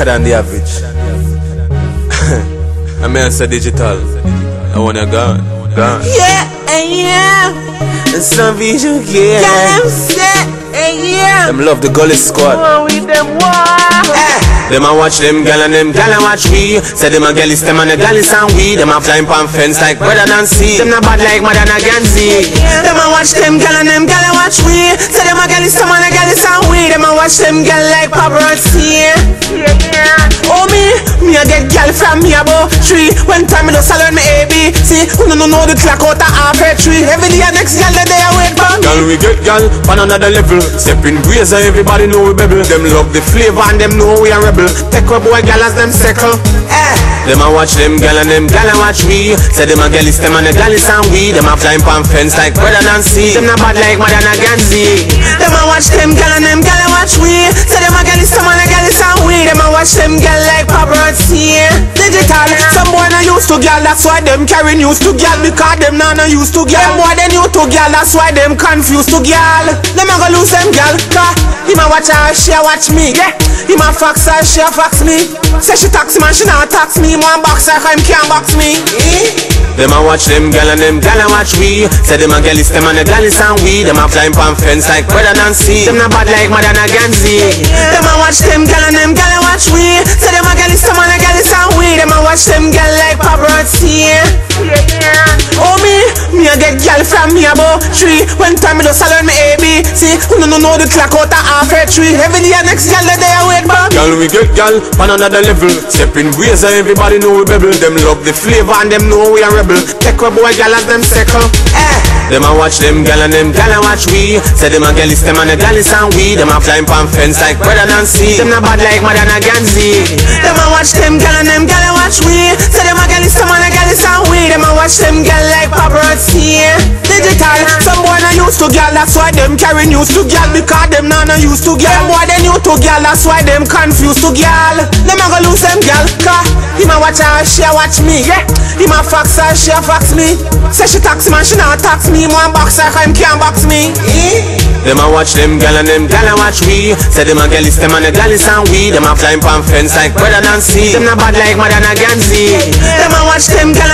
sicker than the average. I mean, say digital. I wanna go, go. Yeah, eh, yeah. Some visual, yeah. Tell them set, eh, yeah. Them love the gully squad. With them war. Eh. Them a watch them gal and them gal a watch we Say them a gal is them and the gal is and we Them a flying pan fence like brother Nancy Them not bad like mother Madonna Ganzi Them a watch them gal and them gal a watch we Say them a gal is them and the gal is and Them a watch them gal like paparazzi Yeah, yeah. Oh me, me a get gal from me about three When time me just learn me AB See, who no no know the clock out a half a tree. Every day next gal that they a wait for Gal we get gal on another level. Step in ways and everybody know we bubble Them love the flavor and them know we a rebel. Take a boy gal as them circle. Eh. Them a watch them gal and them gal a watch we. Say them a gal is them and the gal is and we. Them a flying pan fence like brother Nancy Them not bad like Madonna Ganzi Them a watch them gal and them gal a watch we. Say them a gal is and the gal is and we. Them a watch them gal used to gal that's why them carry news to gal Because them not no used to gal Them boy they new to gal that's why them confused to gal Them a go lose them gal Cause him a watch her she a watch me yeah. Him a fox her she a fox me. Say she tax man she not tax me. Him want box her cause him can't box me. Them a watch them gal and them gal a watch we. Say them a gal is them and the gal is and we. Them a flying pan fence like brother Nancy. Them not bad like Madonna Ganzi Them a watch them gal and them gal a gal from me about three. When time me just learn me AB See, who no no know the clock out a half a tree Every day next gal that they a wait for Gal we get gal on another level. Step in ways and everybody know we bubble Them love the flavor and them know we a rebel. Take a boy gal as them circle. Eh. Them a watch them gal and them gal a watch we. Say them a gal is them and the gal is and we. Them a flying pan fence like brother Nancy Them not bad like Madonna Ganzi Them a watch them gal and them gal watch them gal like paparazzi Digital. Some boy not used to gal that's why them carry news to gal Because them not no used to Them boy they new to gal that's why them confused to gal Them a go lose them gal Cause him a watch her she a watch me yeah. Him a fox her she a fox me. Say she tax man she not tax me. Him want box her cause him can't box me. Them a watch them gal and them gal a watch we. Say them a gal is them and the gal is and we. Them a flying pan fence like brother Nancy Them not bad like Madonna Ganzi a watch them and a watch them a gal is them and the gal is and we Them a watch them gal